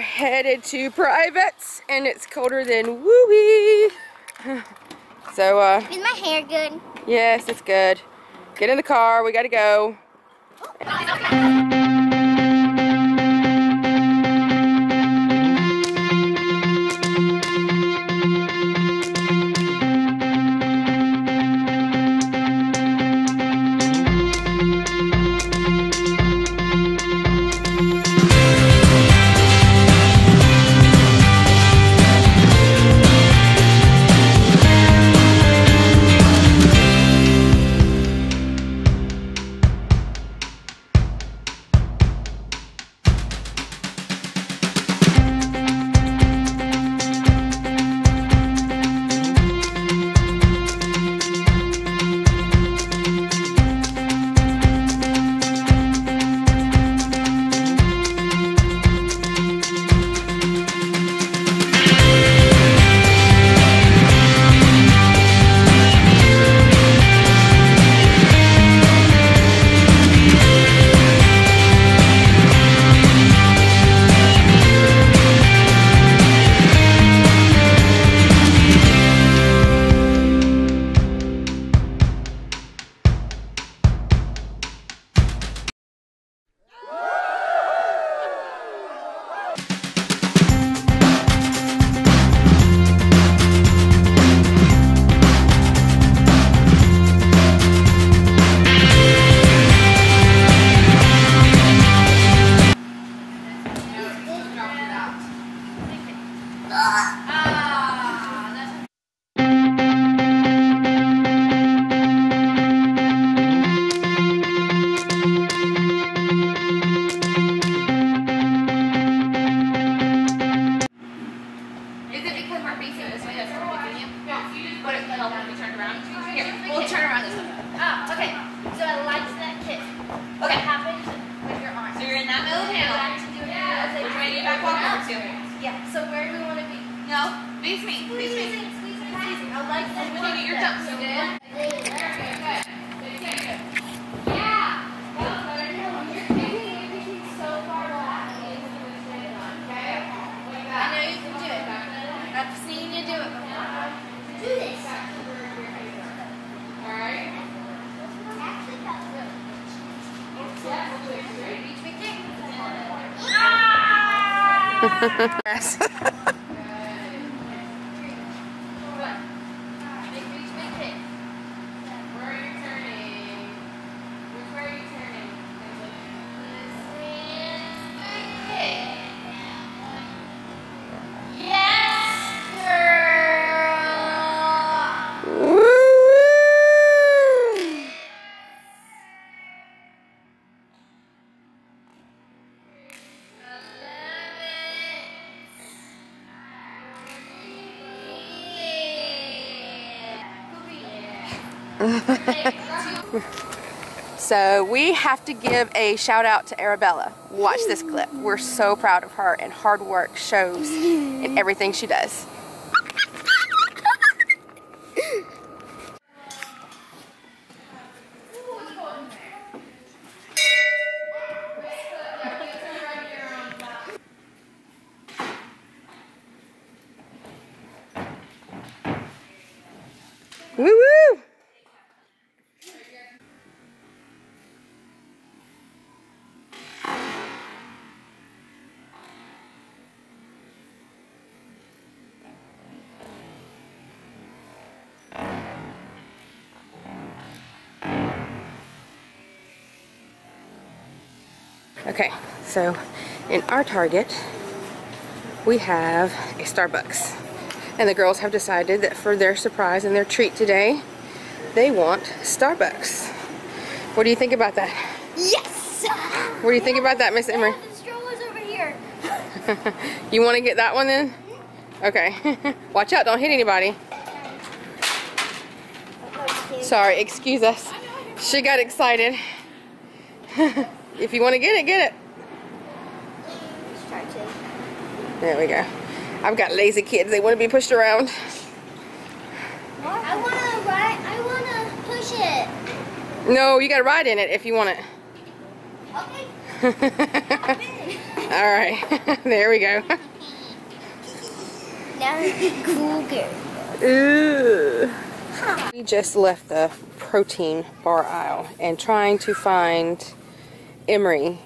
are headed to privates and it's colder than wooey. so, uh. Is my hair good? Yes, it's good. Get in the car. We gotta go. Oh, Yes. so we have to give a shout out to Arabella. Watch this clip. We're so proud of her and hard work shows in everything she does. Woo woo! Okay, so in our Target, we have a Starbucks. And the girls have decided that for their surprise and their treat today, they want Starbucks. What do you think about that? Yes! What do you think about that, Miss Amery? The strollers over here. You want to get that one then? Mm-hmm. Okay. Watch out, don't hit anybody. Sorry, excuse us. She got excited. if you want to get it, get it. Let's try to. There we go. I've got lazy kids. They want to be pushed around. I want to ride. I want to push it. No, you got to ride in it if you want it. Okay. All right. there we go. now cool girl. Ooh. We just left the protein bar aisle and trying to find Amery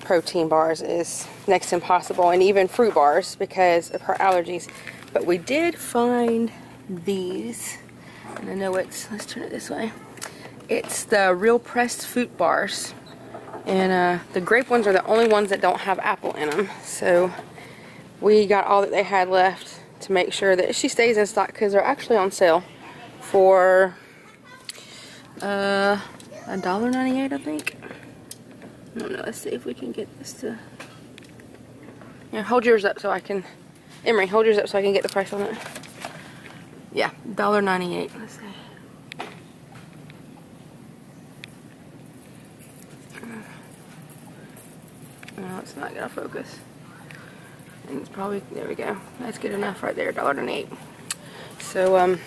protein bars is next to impossible and even fruit bars because of her allergies. But we did find these and I know it's, let's turn it this way. It's the real pressed fruit bars and uh, the grape ones are the only ones that don't have apple in them. So we got all that they had left to make sure that she stays in stock because they're actually on sale for uh, a dollar ninety-eight, I think. I don't know. Let's see if we can get this to. Yeah, hold yours up so I can. Amery, hold yours up so I can get the price on it. Yeah, dollar ninety-eight. Let's see. No, it's not gonna focus. And it's probably there we go. That's good enough right there. Dollar ninety-eight. So um.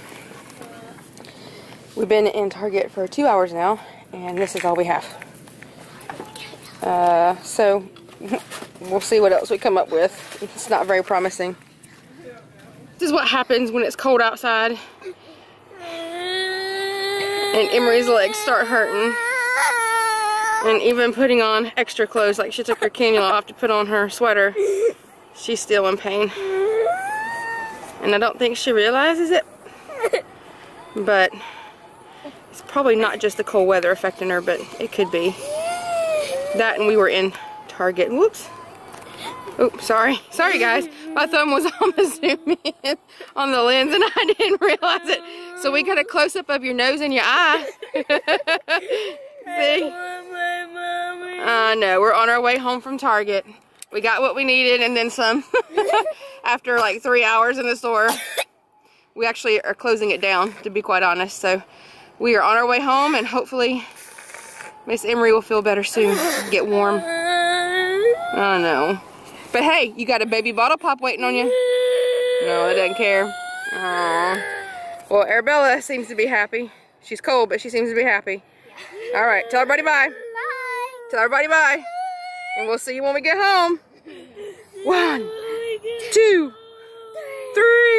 We've been in Target for two hours now, and this is all we have. Uh, so, we'll see what else we come up with. It's not very promising. This is what happens when it's cold outside. And Amery's legs start hurting. And even putting on extra clothes, like she took her cannula off to put on her sweater, she's still in pain. And I don't think she realizes it. But it's probably not just the cold weather affecting her, but it could be. That and we were in Target. Whoops. Oops, sorry. Sorry guys. My thumb was on the in on the lens and I didn't realize it. So we got a close up of your nose and your eye. See? I know. We're on our way home from Target. We got what we needed and then some. After like three hours in the store. We actually are closing it down, to be quite honest. So we are on our way home and hopefully Miss Amery will feel better soon. Get warm. I know. But hey, you got a baby bottle pop waiting on you. No, it doesn't care. Aww. Well, Arabella seems to be happy. She's cold, but she seems to be happy. All right, tell everybody bye. Bye. Tell everybody bye. And we'll see you when we get home. One, two, three.